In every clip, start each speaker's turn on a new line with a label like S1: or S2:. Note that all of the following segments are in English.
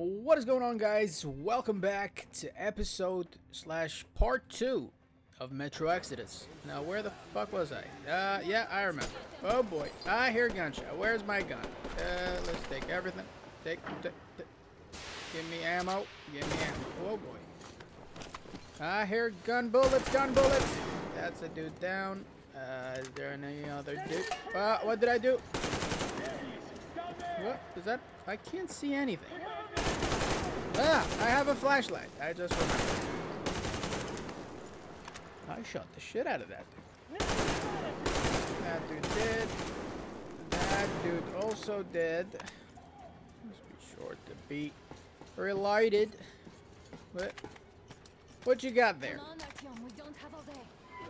S1: What is going on, guys? Welcome back to episode slash part two of Metro Exodus. Now, where the fuck was I? Uh, yeah, I remember. Oh boy, I hear gunshot. Where's my gun? Uh, let's take everything. Take, take, take. Give me ammo. Give me ammo. Oh boy. I hear gun bullets, gun bullets. That's a dude down. Uh, is there any other dude? Uh, what did I do? What is that? I can't see anything. Ah, I have a flashlight. I just remembered. I shot the shit out of that dude. That dude dead. That dude also dead. Must be short to be relighted. What? What you got there?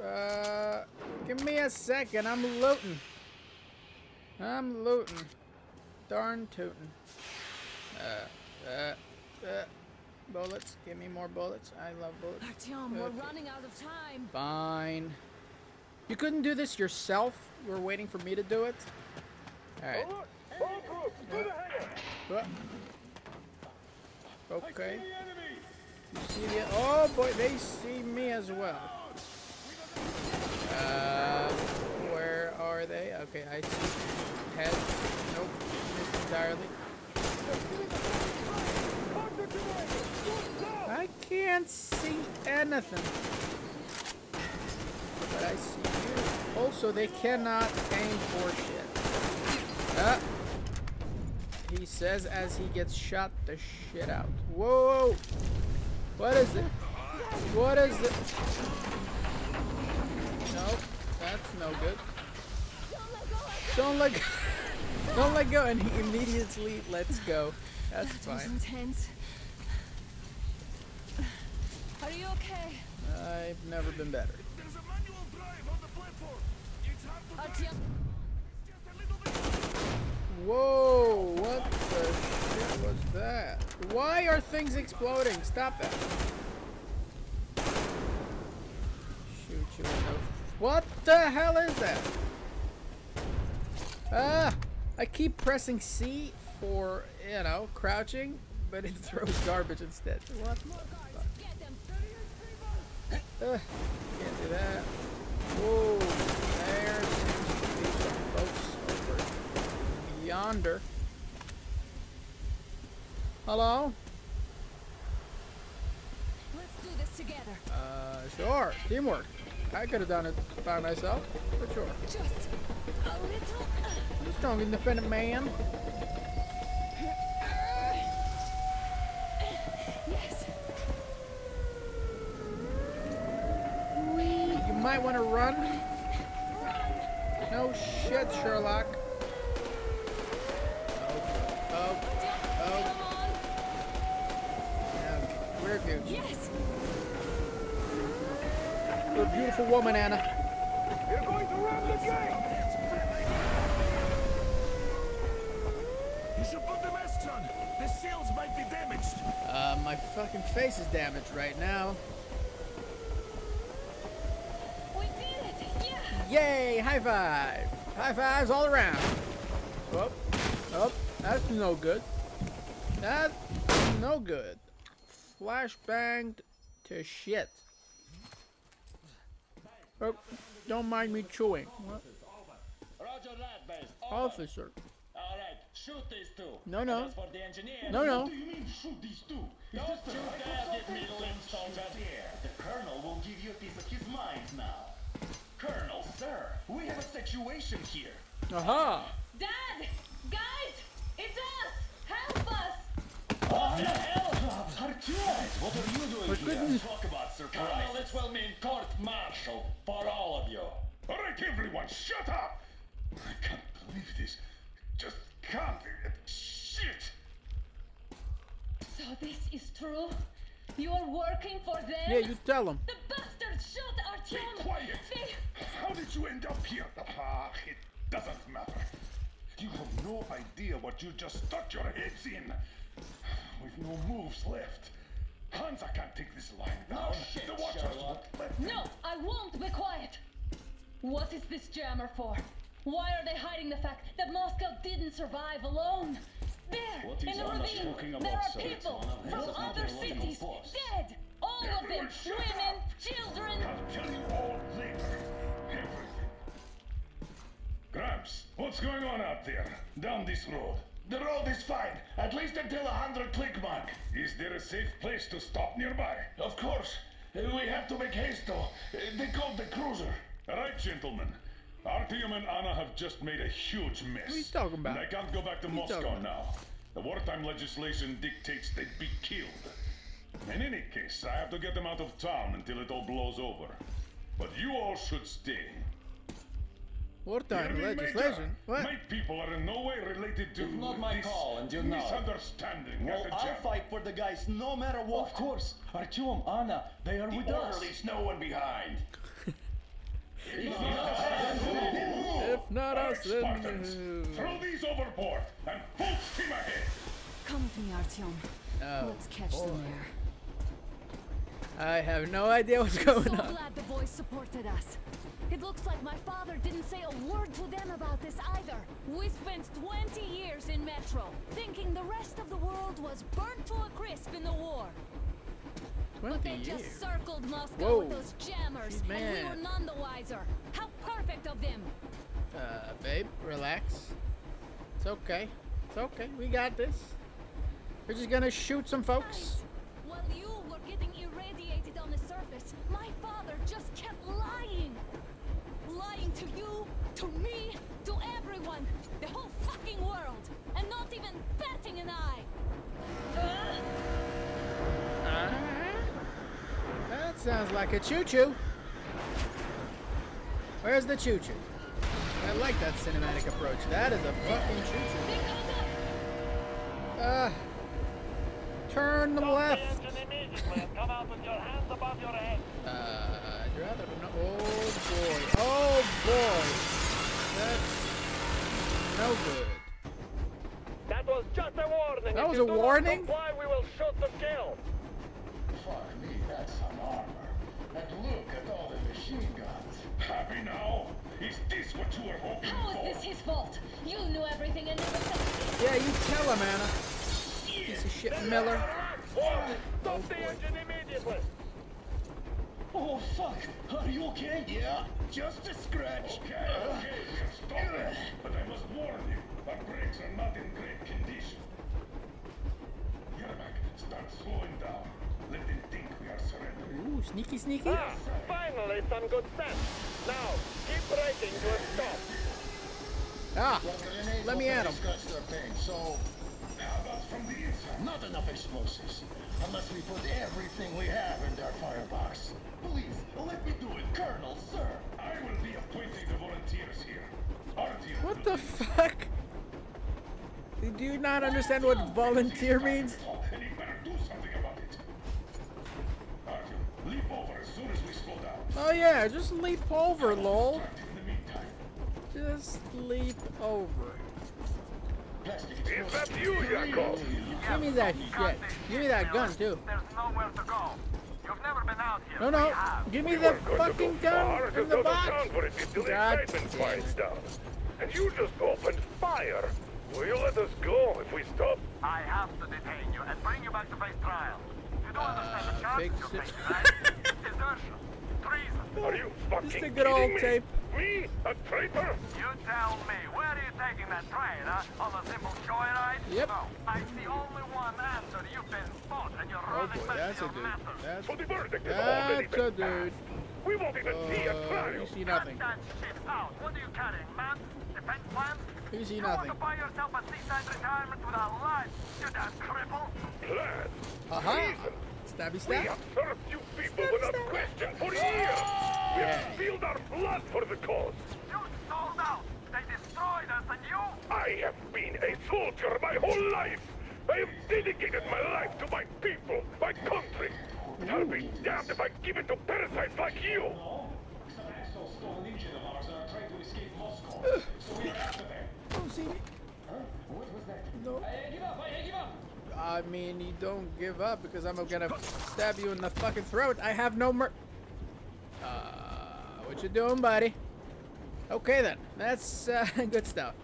S1: Uh, give me a second. I'm looting. I'm looting. Darn tootin'. Uh, uh, uh, bullets. Give me more bullets. I love bullets.
S2: Artyom, we're running out of time.
S1: Fine. You couldn't do this yourself? You were waiting for me to do it? Alright. What? Okay. You see the... Oh boy, they see me as well. Uh, where are they? Okay, I see heads. Nope, missed entirely. I can't see anything. But I see you. Also, they cannot aim for shit. Ah. He says as he gets shot the shit out. Whoa! What is it? What is it? Nope, that's no good. Don't let go. Don't let go, and he immediately lets go. That's
S2: That was
S1: fine.
S2: intense. Are you okay?
S1: I've never been better.
S3: There's a manual drive on the platform. It's hard to drive.
S2: Artyom,
S3: It's just a little bit.
S1: Whoa! What the shit was that? Why are things exploding? Stop that. Shoot you in the... What the hell is that? Ah! I keep pressing C for, you know, crouching, but it throws garbage instead. What the fuck?
S2: get them.
S1: Uh, can't do that. Whoa, there seems to be some folks over yonder. Hello?
S2: Let's do this together.
S1: Uh, sure. Teamwork. I could have done it by myself, but sure.
S2: Just a little. uh,
S1: Strong, independent man.
S2: Yes.
S1: You might want to run. No shit, Sherlock. Oh, oh, oh. We're good.
S2: Yes.
S1: You're a beautiful woman, Anna.
S3: You're going to run the gate. You should put the masks on. The seals might be damaged.
S1: Uh, my fucking face is damaged right now.
S2: We did it. Yeah.
S1: Yay! High five! High fives all around. Oh, oh, that's no good. That's no good. Flashbanged to shit. Oh, don't mind me chewing. What?
S4: Roger that, base. Over.
S1: Officer.
S4: All right, shoot these two.
S1: No, no.
S4: And As for the engineer,
S1: No, no.
S4: What do you mean shoot these two? Don't you dare give me limp soldier here. The colonel will give you a piece of his mind now. Colonel, sir, we have a situation here.
S1: Aha!
S2: Dad, guys, it's us. Help us.
S4: What the hell? Artyom, what are you doing
S1: For
S4: here?
S1: goodness-
S4: Talk about surprise. Colonel, this will mean court-martial for all of you.
S3: All right, everyone, shut up. I can't believe this. Just can't. Shit.
S2: So this is true. You are working for them.
S1: Yeah, you tell them.
S2: The bastards shot
S3: Be quiet.
S2: They.
S3: How did you end up here? Ah, it doesn't matter. You have no idea what you just stuck your heads in. We've no moves left. Hansa can't take this lying down.
S4: Oh, shit,
S3: the Watchers
S4: Sherlock.
S3: won't let them.
S2: No, I won't be quiet. What is this jammer for? Why are they hiding the fact that Moscow didn't survive alone? There,
S4: What is
S2: in the
S4: Anna
S2: ravine,
S4: talking
S2: there are people
S4: Anna,
S2: from
S4: this is not
S2: other cities
S4: force.
S2: dead. All of them,
S3: Everyone
S2: women,
S3: up.
S2: children.
S3: I'll tell you all later. Everything. Gramps, what's going on out there? Down this road.
S5: The road is fine, at least until a hundred click mark.
S3: Is there a safe place to stop nearby?
S5: Of course, we have to make haste though. They called the cruiser.
S3: Right, gentlemen. Artyom and Anna have just made a huge mess.
S1: What are you talking about?
S3: And I can't go back to Moscow now. The wartime legislation dictates they'd be killed. In any case, I have to get them out of town until it all blows over. But you all should stay.
S1: Wartime
S3: Hear me,
S1: legislation?
S3: Major?
S1: What?
S3: My people are in no way related to
S4: It's not my
S3: this
S4: call, and you know.
S3: misunderstanding
S4: Well,
S3: at the
S4: I'll
S3: jam.
S4: fight for the guys no matter what. Of course. Artyom, Anna, they are
S5: The
S4: with us.
S5: orderlies no one behind.
S1: If not
S3: All right,
S1: us, then
S3: Spartans,
S1: who?
S3: throw these overboard and full steam ahead.
S6: Come with me, Artyom.
S1: Oh,
S6: Let's catch
S1: boy.
S6: them there.
S1: I have no idea what's
S6: So
S1: going on.
S6: glad the boys supported us. It looks like my father didn't say a word to them about this either. We spent 20 years in Metro, thinking the rest of the world was burnt to a crisp in the war. But they
S1: years.
S6: just circled Moscow
S1: Whoa.
S6: with those jammers, and we were none the wiser. How perfect of them!
S1: Uh, babe, relax. It's okay. It's okay. We got this. We're just gonna shoot some folks.
S6: Guys, even batting an eye.
S1: Ah, that sounds like a choo-choo. Where's the choo-choo? I like that cinematic approach. That is a fucking choo-choo.
S6: They caught up.
S1: Uh, turn
S7: Stop
S1: left.
S7: the engine immediately and come out with your hands above your head.
S1: Uh, I'd rather no. Oh boy. Oh boy. That's no good.
S7: That was just a warning.
S1: That
S7: If
S1: was a warning?
S7: comply, we will shoot to kill.
S5: Fuck me, that's some armor. And look at all the machine guns.
S3: Happy now? Is this what you were hoping
S2: How
S3: for?
S2: How is this his fault? You knew everything and never said
S1: Yeah, you tell him, Anna. Piece of shit, Miller.
S7: Stop the engine immediately.
S4: Oh, fuck. Are you okay?
S5: Yeah, just a scratch.
S3: Okay, okay, we have stopped it. But I must warn you, our brakes are not in great condition. Yermak, start slowing down. Let them think we are surrendering.
S1: Ooh, sneaky, sneaky.
S7: Ah, finally some good sense. Now, keep braking to a stop.
S1: Ah, let me
S5: will
S1: at him.
S5: Their paint, so
S3: How about from the inside?
S5: not enough explosives. Unless we put everything we have in their firebox.
S4: Please, let me do it, Colonel, sir.
S1: What the
S3: be
S1: fuck? Do you not understand what volunteer means?
S3: And you better do something about it. Artyom, leap over as soon as we slow down.
S1: Oh yeah, just leap over, lol.
S3: Distract in the meantime.
S1: Just leap over.
S5: Plastic
S7: Is that
S5: explosives.
S7: you, Yakov?
S1: Give me that shit. Give me that gun too.
S7: There's nowhere to go. You've never been out here.
S1: No, no. Give me the fucking gun in the box.
S8: for it until the
S1: God
S8: excitement
S1: damn it.
S8: down. And you just opened fire. Will you let us go if we stop?
S7: I have to detain you and bring you back to face trial. You don't understand the
S1: Uh,
S7: charges
S1: fix
S7: you're
S1: it.
S7: facing, right? Desertion, treason.
S8: Are you fucking
S1: a good
S8: kidding
S1: old
S8: me?
S1: tape.
S8: Me? A traitor?
S7: You tell me, where are you taking that train, huh? On a simple joyride?
S1: Yep.
S7: No, I see only one
S1: Oh
S7: running
S1: boy,
S7: back
S1: that's
S7: to
S1: a
S7: your
S1: dude.
S7: master.
S1: That's
S8: So the verdict has already
S1: that's a dude.
S8: passed. We won't even see a
S1: Uh,
S8: trial.
S1: you see nothing.
S7: that shit out. What are you carrying, man? Defense plans?
S1: You see
S7: you
S1: nothing.
S7: want to buy yourself a seaside retirement without life, you damn cripple?
S8: Plan.
S1: Aha!
S8: Treason.
S1: Stabby
S8: We
S1: stab.
S8: have served you people without question for years. We have spilled our blood for the cause.
S7: You sold out. They destroyed us and you...
S8: I have been a soldier my whole life. I have dedicated my life to my people, my country. I'll be damned if I give it to parasites like you.
S1: See? No.
S4: I give up, I give up.
S1: I mean, you don't give up because I'm gonna stab you in the fucking throat. I have no mer. Uh, what you doing, buddy? Okay then, that's uh, good stuff.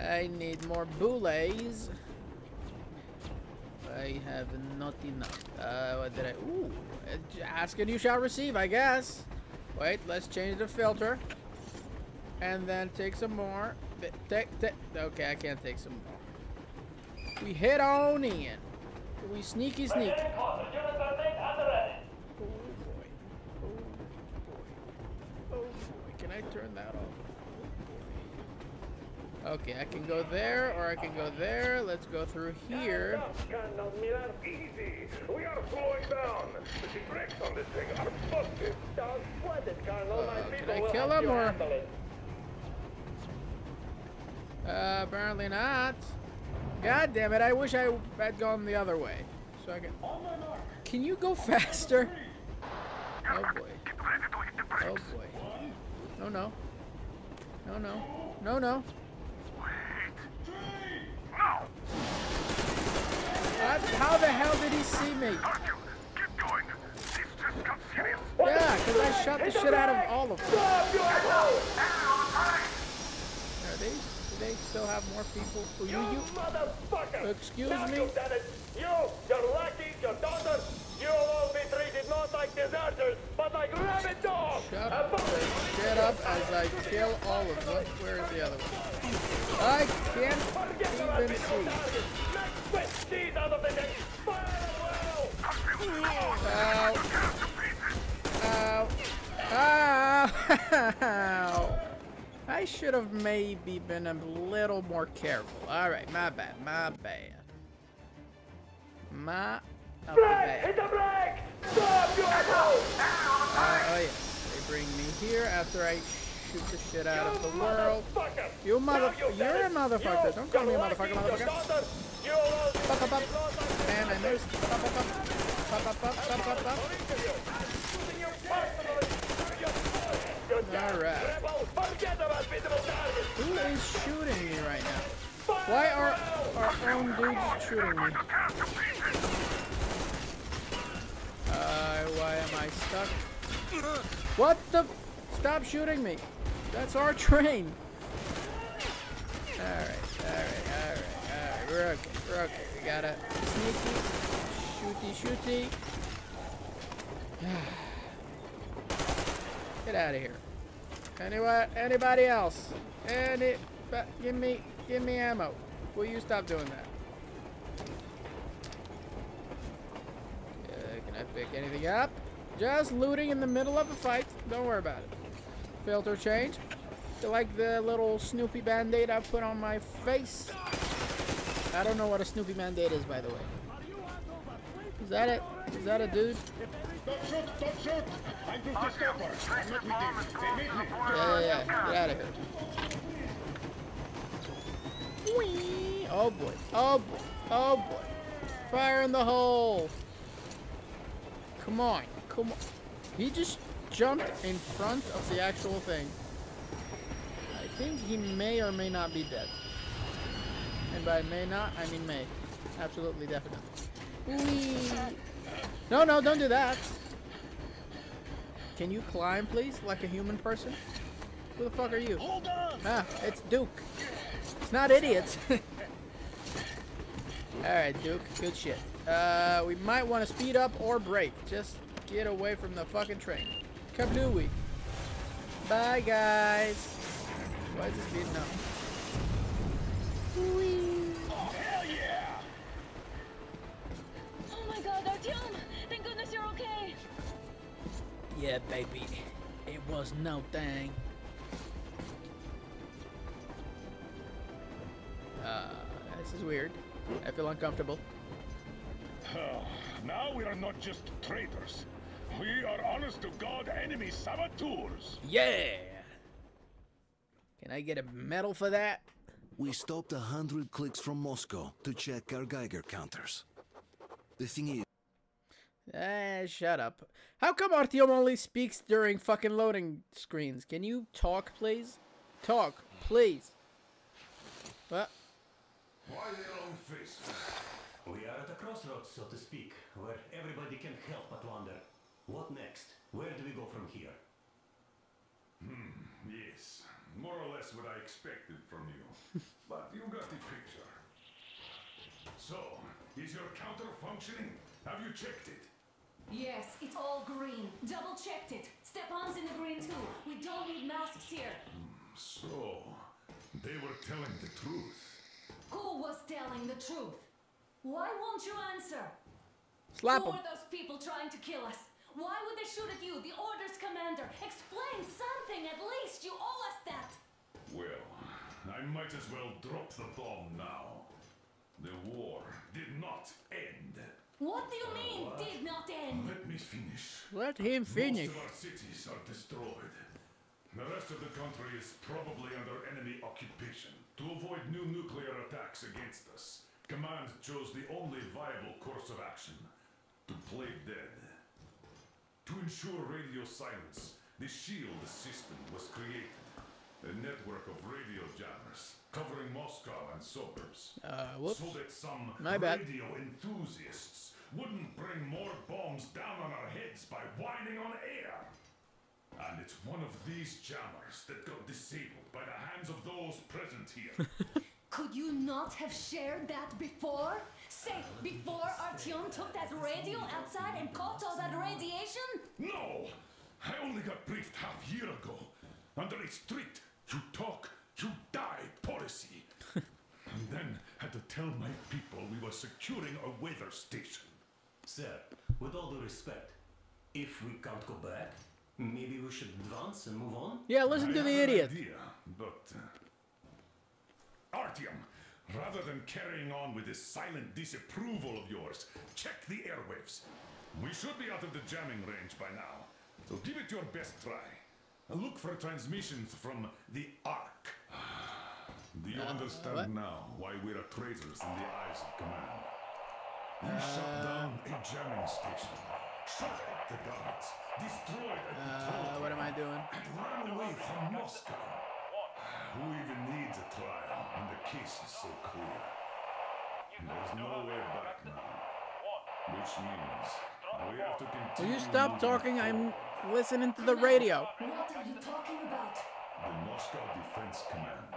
S1: I need more bullets. I have not enough. Uh, what did I? Ooh, ask and you shall receive, I guess. Wait, let's change the filter. And then take some more. Take, take. Okay, I can't take some more. We hit on in. We sneaky sneaky. Oh boy. Oh boy. Oh boy. Can I turn that off? Okay, I can go there or I can go there. Let's go through here.
S8: Easy. We are slowing down. The brakes on this thing are busted.
S7: Don't sweat it, Colonel. My
S1: Uh,
S7: people
S1: I
S7: will
S1: kill him, or- Uh, apparently not. God damn it, I wish I had gone the other way. So I can... Can you go faster? Oh boy. Oh boy. No, no. No, no. No, no. What? How the hell did he see me?
S8: Keep going. This just got serious.
S1: Yeah, because I shot the shit out of all of them.
S7: Stop, you asshole!
S1: Are they... Do they still have more people? Oh, you,
S7: You
S1: you...
S7: motherfucker!
S1: Excuse me?
S7: You've done it. You, your lackeys, your daughters, you will all be treated not like deserters, but like rabid dogs!
S1: Shut up. Shut up as I kill all of them. Where is the other one? I can't
S7: Forget
S1: even see.
S7: target. Let's whip these out of the neck. Fire at will!
S1: Ow. Ow. Ow. I should have maybe been a little more careful. Alright, my bad, my bad. My bad.
S7: the brake! Stop, you asshole!
S1: Uh, oh yeah, they bring me here after I shoot the shit out of the world.
S7: Motherfucker!
S1: You mother-
S7: Now you've
S1: you're a motherfucker.
S7: You,
S1: Don't call me a motherfucker, motherfucker.
S7: you will all be
S1: Pop, pop,
S7: treated not like
S1: And I missed. Pop. Alright. Who is shooting me right now? Why are our own dudes shooting me? Uh, why am I stuck? What the? Stop shooting me. That's our train. Alright, alright, alright, alright. We're okay, we're okay. We got a sneaky, shooty, shooty. Get out of here. Anyone, anybody else? Any, give me, give me ammo. Will you stop doing that? Uh, can I pick anything up? Just looting in the middle of a fight. Don't worry about it. Filter change. You like the little Snoopy band-aid I put on my face? I don't know what a Snoopy band-aid is, by the way. Is that it? Is that a dude?
S3: Don't shoot! Don't shoot! I'm just a stopper. I'm not with. They made me.
S1: Yeah, yeah, yeah. Get out of here. Whee! Oh boy. Oh boy. Oh boy. Fire in the hole. Come on. Come on. He just jumped in front of the actual thing. I think he may or may not be dead. And by may not, I mean may. Absolutely, definitely. Whee! No, no, don't do that. Can you climb, please, like a human person? Who the fuck are you?
S3: Hold on!
S1: Ah, it's Duke. It's not idiots. Alright, Duke. Good shit. Uh, we might want to speed up or brake. Just get away from the fucking train. Kablooey. Bye, guys. Why is this beating up? Whee.
S6: Oh, hell yeah! Oh my god, Artyom! Thank goodness you're okay!
S1: Yeah, baby. It was no thing. Uh, this is weird. I feel uncomfortable.
S3: Now we are not just traitors. We are honest to God enemy saboteurs.
S1: Yeah! Can I get a medal for that?
S9: We stopped a hundred clicks from Moscow to check our Geiger counters. The thing is,
S1: Eh, shut up. How come Artyom only speaks during fucking loading screens? Can you talk, please? Talk, please. What?
S3: Why the long face?
S4: We are at a crossroads, so to speak, where everybody can help but wonder. What next? Where do we go from here?
S3: Hmm, yes. more or less what I expected from you. but you got the picture. So, is your counter functioning? Have you checked it?
S6: Yes, it's all green. Double checked it. Stepan's in the green too. We don't need masks here.
S3: So, they were telling the truth.
S6: Who was telling the truth? Why won't you answer?
S1: Slap
S6: Who
S1: him.
S6: are those people trying to kill us? Why would they shoot at you, the Order's commander? Explain something, at least. You owe us that.
S3: Well, I might as well drop the bomb now. The war did not end.
S6: What do you uh, mean, did not end?
S3: Let me finish.
S1: Let him finish.
S3: Most of our cities are destroyed. The rest of the country is probably under enemy occupation. To avoid new nuclear attacks against us, Command chose the only viable course of action to play dead. To ensure radio silence, the SHIELD system was created. A network of radio jammers covering Moscow and suburbs.
S1: Uh, whoops.
S3: So that some
S1: My bad.
S3: radio enthusiasts wouldn't bring more bombs down on our heads by whining on air. And it's one of these jammers that got disabled by the hands of those present here.
S6: Could you not have shared that before? Say, before Artyom took that radio outside and caught all that radiation?
S3: no! I only got briefed half a year ago. Under a strict you talk, you die policy. and then had to tell my people we were securing a weather station.
S10: Sir, with all due respect, if we can't go back, maybe we should advance and move on?
S1: Yeah, listen
S3: I
S1: to the idiot.
S3: Idea, but uh, Artyom, rather than carrying on with this silent disapproval of yours, check the airwaves. We should be out of the jamming range by now, so give it your best try. Look for transmissions from the Ark. Do you understand
S1: what?
S3: now why we are traitors in the eyes of command? You shut down a jamming station, shut up the guards, destroyed a
S1: Uh, what am I doing?
S3: and ran away from Moscow. Who even needs a trial when the case is so clear? There's no way back now. Which means we have to continue.
S1: Will you stop
S3: moving
S1: talking? I'm listening to the radio.
S6: What are you talking about?
S3: The Moscow Defense Command.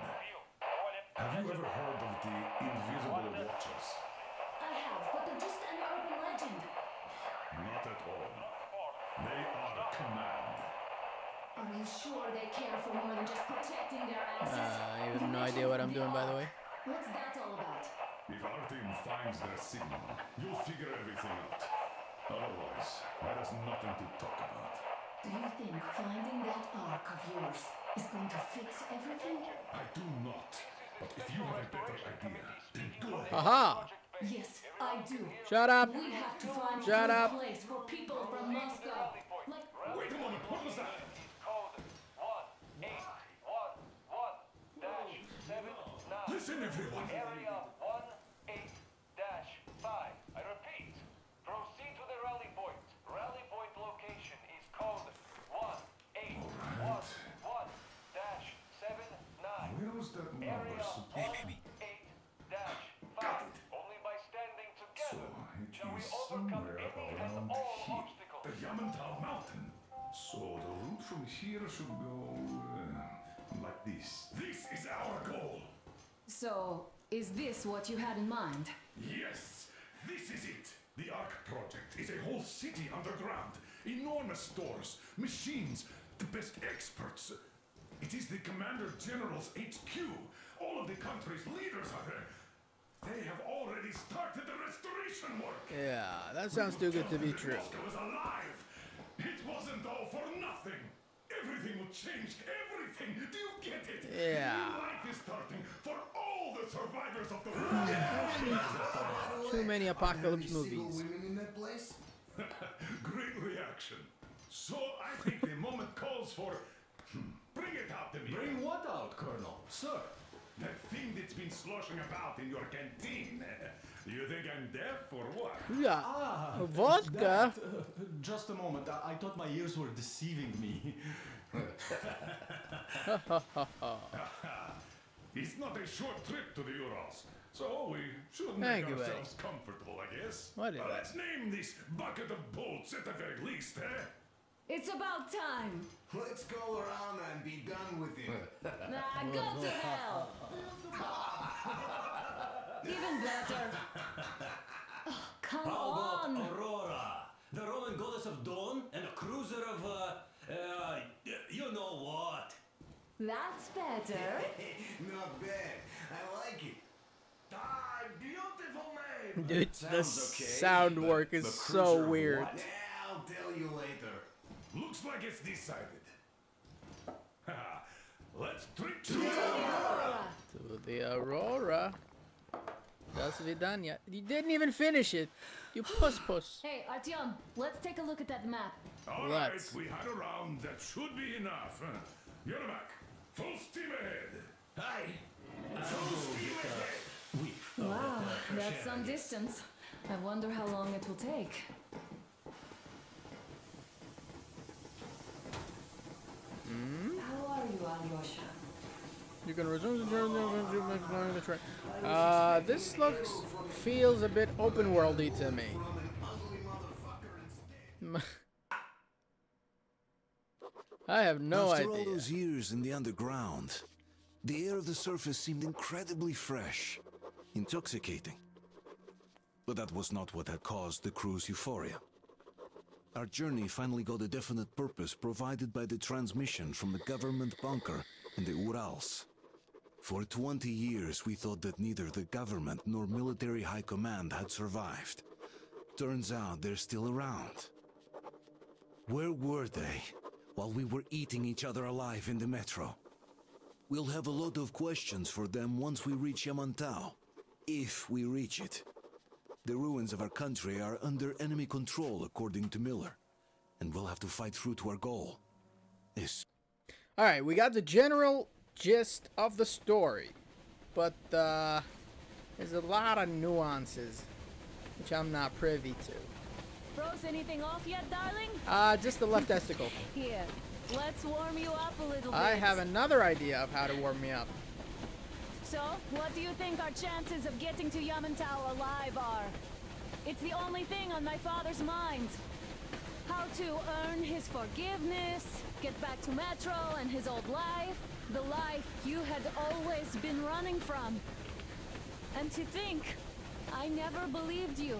S3: Have you ever heard of the Invisible Watchers?
S6: I have, but they're just an urban legend.
S3: Not at all. They are command.
S6: Are you sure they care for more than just protecting their asses?
S1: Uh, I have no idea what I'm doing, by the way.
S6: What's that all about?
S3: If our team finds their signal, you'll figure everything out. Otherwise, there is nothing to talk about.
S6: Do you think finding that ark of yours is going to fix everything?
S3: I do not. But if you have a better idea, then go ahead.
S1: Haha!
S6: Yes, I do.
S1: Shut up!
S6: We have to find
S1: Shut
S6: a
S1: up.
S6: place for people from Moscow. Like,
S3: Wait a moment, what was that?
S7: Code 1811-79.
S3: Listen, everyone.
S7: Area 18-5. I repeat, proceed to the rally point. Rally point location is code 1811-79.
S3: Where was that number
S7: Area
S3: supposed to
S7: 18-5.
S3: Got it.
S7: Only by standing
S3: So
S7: together
S3: it
S7: shall we
S3: is
S7: overcome
S3: somewhere
S7: any and
S3: around
S7: all
S3: here.
S7: obstacles.
S3: The Yamantau Mountain. So the route from here should go uh, like this. This is our goal.
S6: So, is this what you had in mind?
S3: Yes, this is it. The Ark Project is a whole city underground. Enormous stores, machines, the best experts. It is the Commander General's HQ. All of the country's leaders are there. They have already started the restoration work.
S1: Yeah, that sounds too good to be true.
S3: Moscow is alive. It wasn't all for nothing. Everything will change. Everything. Do you get it?
S1: Yeah.
S3: Life is starting for all the survivors of the world.
S1: Too many apocalypse
S9: Single
S1: movies.
S9: women in that place?
S3: Great reaction. So I think the moment calls for. Hmm, Bring it out to me.
S10: Bring what out, Colonel? Sir,
S3: that thing that's been sloshing about in your canteen. Do you think I'm deaf or what?
S1: Yeah.
S10: Ah,
S1: Vodka?
S10: that, uh, just a moment. I, I thought my ears were deceiving me.
S3: It's not a short trip to the Urals, so we should make
S1: Thank you,
S3: ourselves comfortable, I guess.
S1: What is
S3: Uh. Let's name this bucket of bolts at the very least, eh?
S6: It's about time.
S9: Let's go around and be done with it.
S6: Nah, go to hell. Even better. Oh, come
S10: How
S6: on.
S10: about Aurora, the Roman goddess of dawn and a cruiser of, uh, uh, you know what?
S6: That's better.
S9: Not bad. I like it.
S3: Ah, beautiful name.
S1: Dude, the
S10: Sounds okay,
S1: sound work is
S10: the
S1: so
S10: cruiser
S1: weird.
S10: what?
S9: Yeah, I'll tell you later.
S3: Looks like it's decided. Let's treat to Aurora.
S1: To the Aurora. That's Vidania. You didn't even finish it. You puss puss.
S6: Hey, Artyom, let's take a look at that map.
S3: All right,
S1: Let's.
S3: we had a round that should be enough. Huh? Yermak, full steam ahead.
S10: Hi.
S3: Full steam ahead.
S6: Wow, that's some distance. I wonder how long it will take. Hmm? How are you, Alyosha?
S1: You can resume the journey the train. Uh, this looks, feels a bit open worldy to me. I have no
S9: After all those years in the underground, the air of the surface seemed incredibly fresh, intoxicating. But that was not what had caused the crew's euphoria. Our journey finally got a definite purpose provided by the transmission from the government bunker in the Urals. For 20 years, we thought that neither the government nor military high command had survived. Turns out they're still around. Where were they while we were eating each other alive in the metro? We'll have a lot of questions for them once we reach Yamantau. If we reach it. The ruins of our country are under enemy control, according to Miller. And we'll have to fight through to our goal. This
S1: All right, we got the general gist of the story, but uh, there's a lot of nuances which I'm not privy to.
S6: Froze anything off yet, darling?
S1: Uh, just the left testicle.
S6: Here, let's warm you up a little bit.
S1: I have another idea of how to warm me up.
S6: So, what do you think our chances of getting to Yamantau alive are? It's the only thing on my father's mind. How to earn his forgiveness, get back to Metro and his old life, the life you had always been running from. And to think, I never believed you.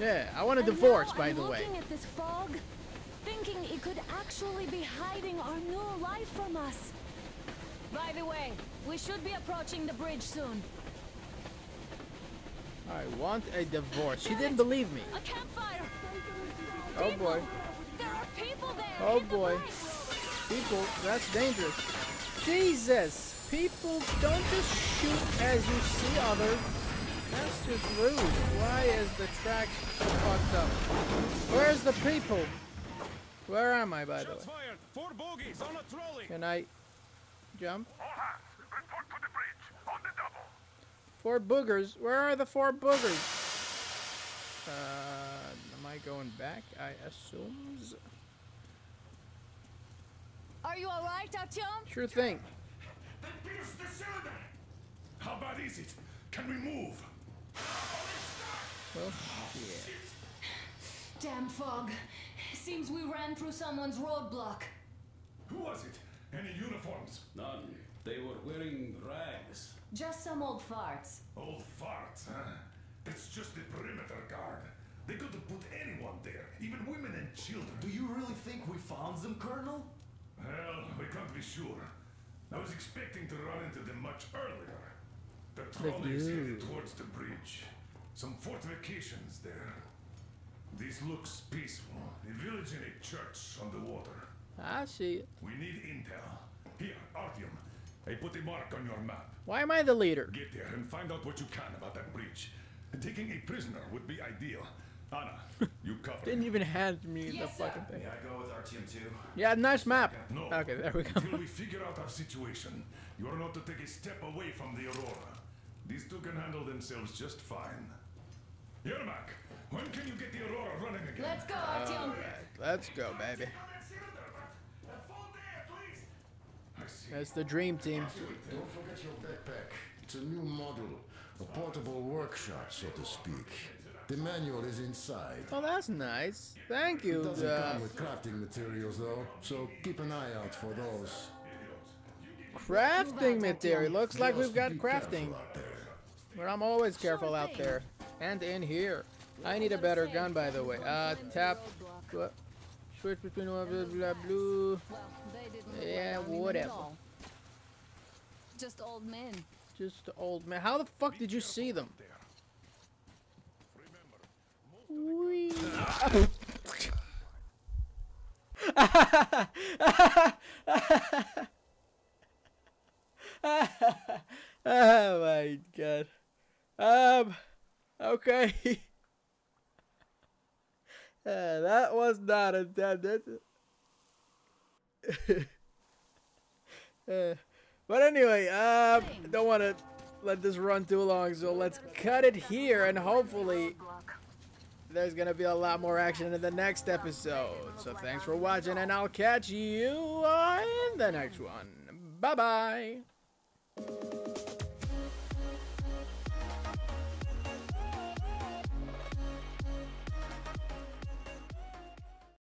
S1: Yeah, I want a
S6: And
S1: divorce, by
S6: I'm
S1: the way.
S6: looking at this fog, thinking it could actually be hiding our new life from us. By the way, we should be approaching the bridge soon.
S1: I want a divorce. She didn't believe me.
S6: A campfire!
S1: Oh boy.
S6: There are people there!
S1: Oh boy. People, that's dangerous. Jesus! People, don't just shoot as you see others. That's just rude. Why is the track so fucked up? Where's the people? Where am I, by the way?
S3: Shots fired. Four bogies on a trolley.
S1: Can I jump?
S3: All hands, report to the bridge on the double.
S1: Four boogers. Where are the four boogers? Uh, am I going back? I assumes.
S6: Are you alright, Artyom?
S1: Sure thing.
S3: They pierced the cylinder. How bad is it? Can we move?
S1: Well, shit.
S6: Damn fog. Seems we ran through someone's roadblock.
S3: Who was it? Any uniforms?
S10: None. They were wearing rags.
S6: Just some old farts.
S3: Old farts, huh? That's just the perimeter guard. They could have put anyone there, even women and children.
S11: Do you really think we found them, Colonel?
S3: Well, we can't be sure. I was expecting to run into them much earlier. The trolley is headed towards the bridge. Some fortifications there. This looks peaceful. A village and a church on the water.
S1: I see it.
S3: We need intel. Here, Artyom. I put a mark on your map.
S1: Why am I the leader?
S3: Get there and find out what you can about that bridge. Taking a prisoner would be ideal. Anna, you cover.
S1: Didn't even hand me
S6: Yes,
S1: the
S6: sir.
S1: fucking thing.
S11: Yeah, I go with Artyom too.
S1: Yeah, nice map.
S3: No.
S1: Okay, there we go.
S3: Until we figure out our situation, you are not to take a step away from the Aurora. These two can handle themselves just fine. Yermak, when can you get the Aurora running again?
S6: Let's go, Artyom.
S1: Let's go, baby.
S3: Check on that cylinder, but a full day at least. I see.
S1: That's the dream team.
S12: Don't forget your backpack. It's a new model. A portable workshop, so to speak.
S5: The manual is inside.
S1: Oh, that's nice. Thank
S5: It
S1: you.
S5: doesn't
S1: Uh,
S5: come with crafting materials though, so keep an eye out for those.
S1: crafting material. Looks like we've got crafting.
S5: careful.
S1: But I'm always careful out there. And in here. I need a better gun, by the way. Uh, tap. What? Switch between blah blah blah blue.
S6: Well,
S1: Yeah,
S6: rely on me at
S1: whatever.
S6: Just old men.
S1: Just old man. How the fuck did you see them? Whee. Oh my god. Um. Okay. Uh, that was not intended. Uh, but anyway, um, don't want to let this run too long, so let's cut it here, and hopefully there's gonna be a lot more action in the next episode. So thanks for watching, and I'll catch you in the next one. Bye bye.